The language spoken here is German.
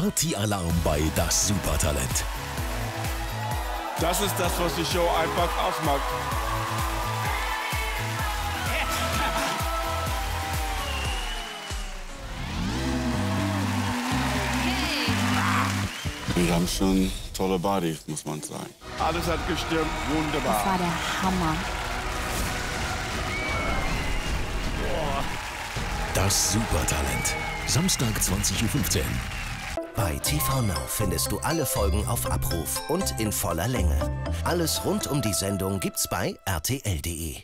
Partyalarm bei Das Supertalent. Das ist das, was die Show einfach ausmacht. Wir haben schon tolle Bodies, muss man sagen. Alles hat gestimmt, wunderbar. Das war der Hammer. Das Supertalent. Samstag 20.15 Uhr. Bei TV Now findest du alle Folgen auf Abruf und in voller Länge. Alles rund um die Sendung gibt's bei rtl.de.